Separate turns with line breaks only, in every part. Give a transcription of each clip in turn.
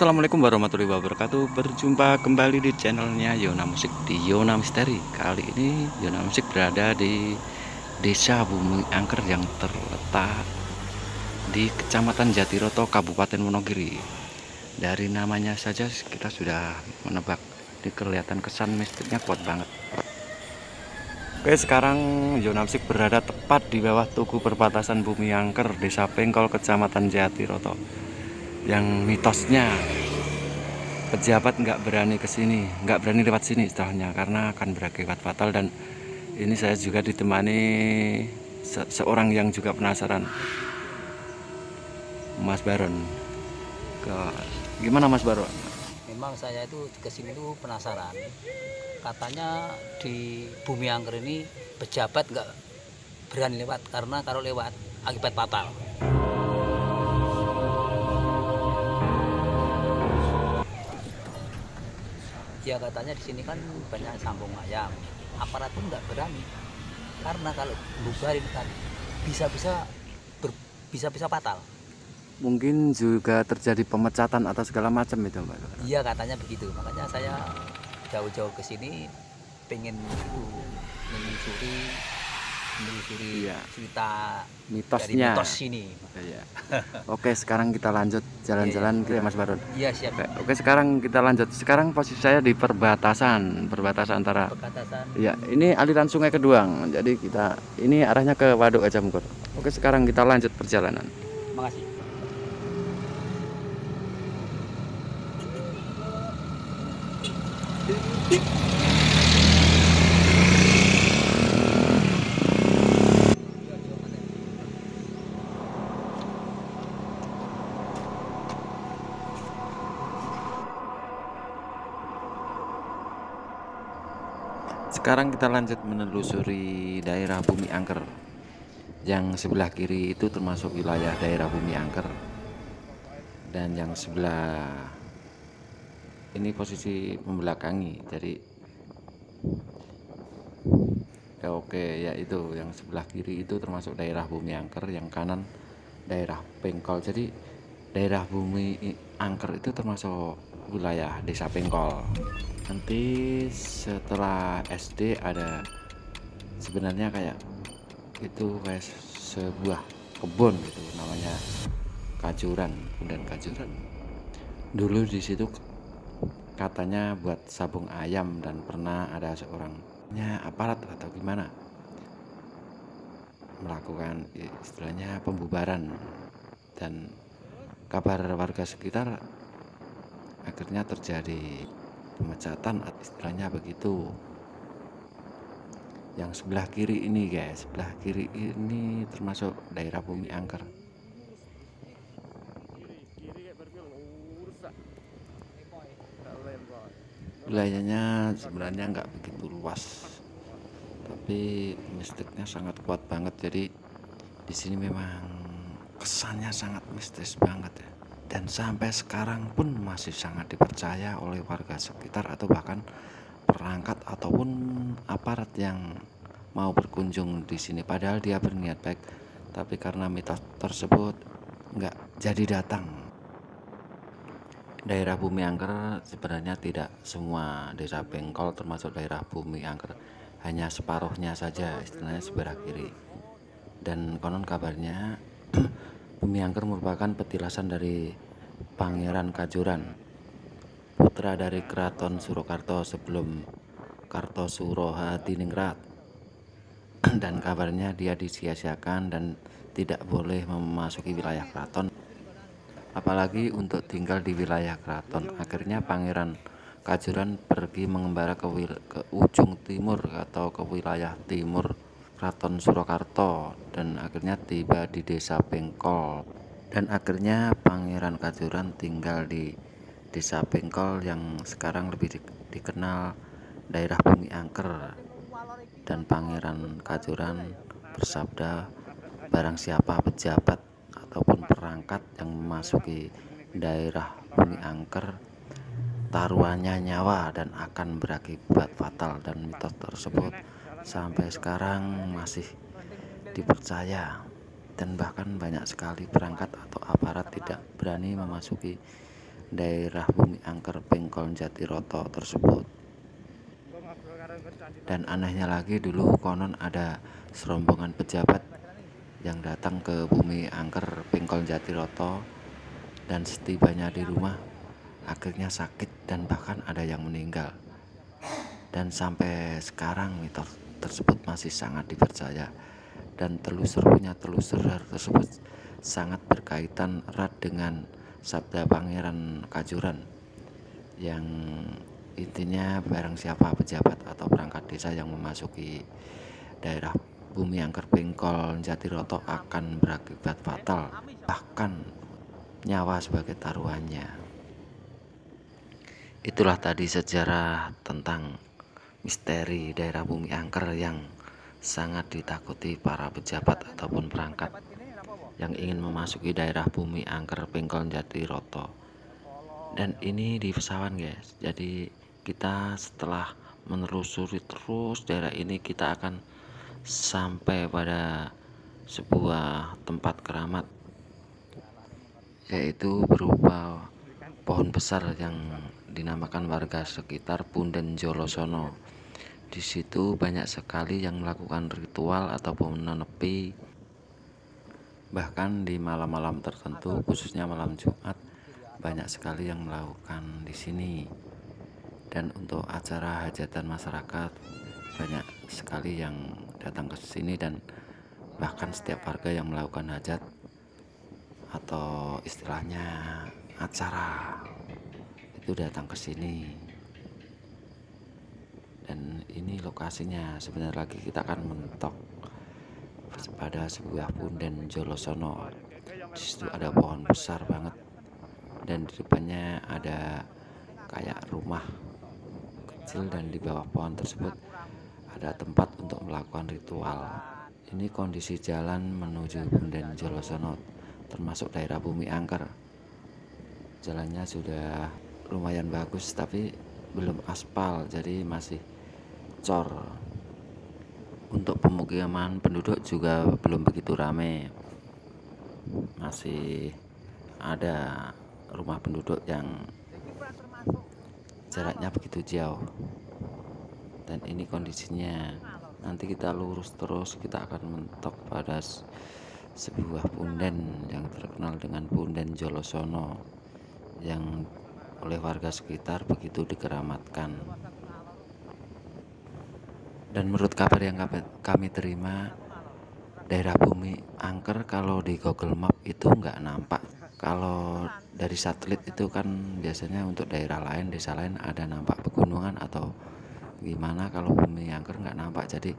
Assalamualaikum warahmatullahi wabarakatuh. Berjumpa kembali di channelnya Yona Musik di Yona Misteri. Kali ini Yona Musik berada di Desa Bumi Angker yang terletak Di Kecamatan Jatiroto, Kabupaten Wonogiri. Dari namanya saja kita sudah menebak Ini kelihatan kesan mistiknya kuat banget. Oke sekarang Yona Musik berada tepat di bawah Tugu Perbatasan Bumi Angker Desa Pengkol, Kecamatan Jatiroto yang mitosnya. Pejabat nggak berani ke sini, nggak berani lewat sini istilahnya karena akan berakibat fatal. Dan ini saya juga ditemani se seorang yang juga penasaran. Mas Baron. Ke gimana Mas Baron?
Memang saya itu ke sini tuh penasaran. Katanya di bumi angker ini pejabat nggak berani lewat karena kalau lewat akibat fatal katanya di sini kan banyak sambung ayam aparat pun nggak berani. Karena kalau bubarin kan bisa-bisa bisa-bisa fatal.
Mungkin juga terjadi pemecatan atau segala macam itu mbak.
Iya katanya begitu. Makanya saya jauh-jauh ke sini pengen menyusuri menyusuri
Iya.
cerita dari
mitosnya
mitos sini
Iya. oke sekarang kita lanjut jalan-jalan
Iya, iya.
ke Mas Baron
iya siap
oke, oke sekarang kita lanjut sekarang posisi saya di perbatasan perbatasan antara
perbatasan
Ya, ini aliran sungai Keduang. Jadi kita ini arahnya ke Waduk Gajah Mungkur. Oke, sekarang kita lanjut perjalanan.
makasih
Sekarang kita lanjut menelusuri daerah Bumi Angker. Yang sebelah kiri itu termasuk wilayah daerah Bumi Angker. Dan yang sebelah ini posisi membelakangi. Jadi ya oke ya itu yang sebelah kiri itu termasuk daerah Bumi Angker, yang kanan daerah Pengkol. Jadi daerah Bumi Angker itu termasuk wilayah Desa Pengkol. Nanti setelah SD ada sebenarnya kayak itu kayak sebuah kebun gitu namanya Kajuran, kemudian Kajuran. Dulu di situ katanya buat sabung ayam dan pernah ada seorangnya aparat atau gimana melakukan istilahnya pembubaran dan kabar warga sekitar akhirnya terjadi pemecatan istilahnya begitu. Yang sebelah kiri ini guys sebelah kiri ini termasuk daerah bumi angker. Wilayahnya sebenarnya nggak begitu luas tapi mistiknya sangat kuat banget. Jadi di sini memang kesannya sangat mistis banget ya. Dan sampai sekarang pun masih sangat dipercaya oleh warga sekitar atau bahkan perangkat ataupun aparat yang mau berkunjung di sini. Padahal dia berniat baik tapi karena mitos tersebut nggak jadi datang. Daerah bumi angker sebenarnya tidak semua desa Bengkol termasuk daerah bumi angker. Hanya separuhnya saja istilahnya sebelah kiri. Dan konon kabarnya Bumi Angker merupakan petilasan dari Pangeran Kajuran, putra dari Keraton Surakarta sebelum Kartosuro Hadiningrat. Dan kabarnya dia disia-siakan dan tidak boleh memasuki wilayah keraton, apalagi untuk tinggal di wilayah keraton. Akhirnya Pangeran Kajuran pergi mengembara ke, ke ujung timur atau ke wilayah timur Keraton Surakarta dan akhirnya tiba di desa Bengkol. Dan akhirnya Pangeran Kajuran tinggal di desa Bengkol yang sekarang lebih di- dikenal daerah Bumi Angker. Dan Pangeran Kajuran bersabda barang siapa pejabat ataupun perangkat yang memasuki daerah Bumi Angker taruhannya nyawa dan akan berakibat fatal dan mitos tersebut sampai sekarang masih dipercaya dan bahkan banyak sekali perangkat atau aparat tidak berani memasuki daerah Bumi Angker Pengkol Jatiroto tersebut. Dan anehnya lagi dulu konon ada serombongan pejabat yang datang ke Bumi Angker Pengkol Jatiroto dan setibanya di rumah akhirnya sakit dan bahkan ada yang meninggal. Dan sampai sekarang mitos tersebut masih sangat dipercaya. Dan telusur-punya telusur tersebut sangat berkaitan erat dengan Sabda Pangeran Kajuran yang intinya barang siapa pejabat atau perangkat desa yang memasuki daerah bumi angker bengkol Jatiroto akan berakibat fatal bahkan nyawa sebagai taruhannya. Itulah tadi sejarah tentang misteri daerah bumi angker yang sangat ditakuti para pejabat ataupun perangkat yang ingin memasuki daerah bumi angker Bengkol Jatiroto. Dan ini di pesawan guys. Jadi kita setelah menelusuri terus daerah ini kita akan sampai pada sebuah tempat keramat yaitu berupa pohon besar yang dinamakan warga sekitar Punden Jolosono di situ banyak sekali yang melakukan ritual ataupun menepi Bahkan di malam-malam tertentu, khususnya malam Jumat, banyak sekali yang melakukan di sini. Dan untuk acara hajatan masyarakat, banyak sekali yang datang ke sini dan bahkan setiap warga yang melakukan hajat atau istilahnya acara itu datang ke sini dan ini lokasinya sebenarnya lagi kita akan mentok pada sebuah punden Jolosono. Di situ ada pohon besar banget dan di depannya ada kayak rumah kecil dan di bawah pohon tersebut ada tempat untuk melakukan ritual. Ini kondisi jalan menuju Punden Jolosono termasuk daerah Bumi Angker. Jalannya sudah lumayan bagus tapi belum aspal jadi masih cor. Untuk pemukiman penduduk juga belum begitu ramai masih ada rumah penduduk yang jaraknya begitu jauh. Dan ini kondisinya. Nanti kita lurus terus kita akan mentok pada sebuah punden yang terkenal dengan punden Jolosono yang oleh warga sekitar begitu dikeramatkan. Dan menurut kabar yang kami terima daerah bumi angker kalau di Google Map itu nggak nampak. Kalau dari satelit itu kan biasanya untuk daerah lain desa lain ada nampak pegunungan atau gimana. Kalau bumi angker nggak nampak jadi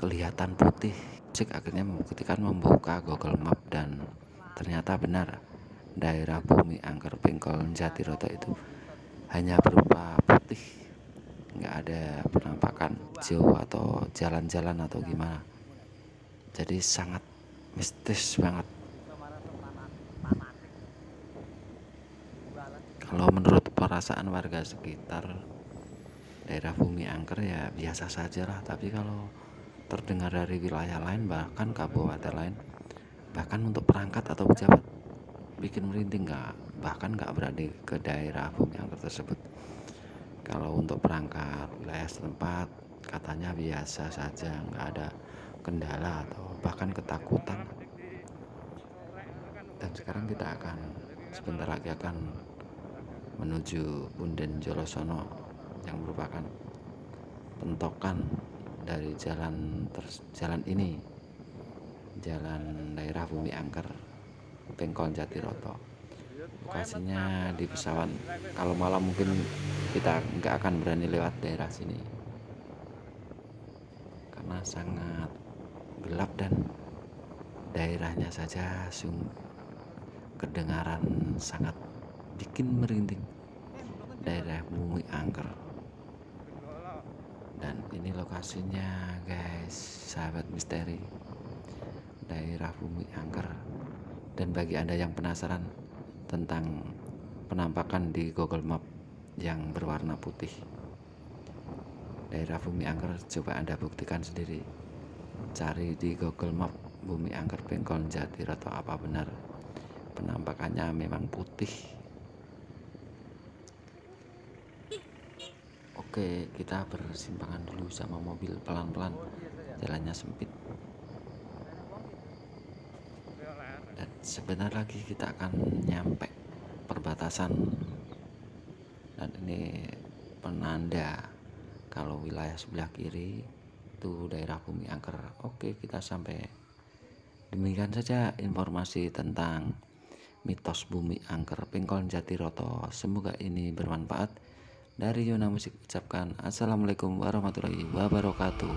kelihatan putih. Cek akhirnya membuktikan membuka Google Map dan ternyata benar daerah bumi angker Bengkol Jatiroto itu hanya berupa putih. Nggak ada penampakan jauh atau jalan-jalan atau gimana. Jadi sangat mistis banget. Kalau menurut perasaan warga sekitar daerah bumi angker ya biasa saja lah tapi kalau terdengar dari wilayah lain bahkan kabupaten lain bahkan untuk perangkat atau pejabat bikin merinding nggak bahkan nggak berani ke daerah angker tersebut. Kalau untuk perangkat wilayah setempat katanya biasa saja nggak ada kendala atau bahkan ketakutan. Dan sekarang kita akan sebentar lagi akan menuju Punden Jolosono yang merupakan pentokan dari jalan terus jalan ini jalan daerah Bumi Angker Bengkol Jatiroto. Lokasinya di pesawat. Kalau malam mungkin kita nggak akan berani lewat daerah sini. Karena sangat gelap dan daerahnya saja sung kedengaran sangat bikin merinding. Daerah bumi angker. Dan ini lokasinya guys sahabat misteri. Daerah bumi angker dan bagi Anda yang penasaran tentang penampakan di Google Map yang berwarna putih daerah Bumi Angker coba Anda buktikan sendiri. Cari di Google Map Bumi Angker Bengkol Jati atau apa benar. Penampakannya memang putih. Oke kita bersimpangan dulu sama mobil pelan-pelan. Jalannya sempit. Dan sebentar lagi kita akan nyampe perbatasan. Dan ini penanda kalau wilayah sebelah kiri itu daerah bumi angker. Oke, kita sampai. Demikian saja informasi tentang mitos bumi angker Pingkol Jatiroto. Semoga ini bermanfaat. Dari Yona Musik ucapkan Assalamualaikum warahmatullahi wabarakatuh.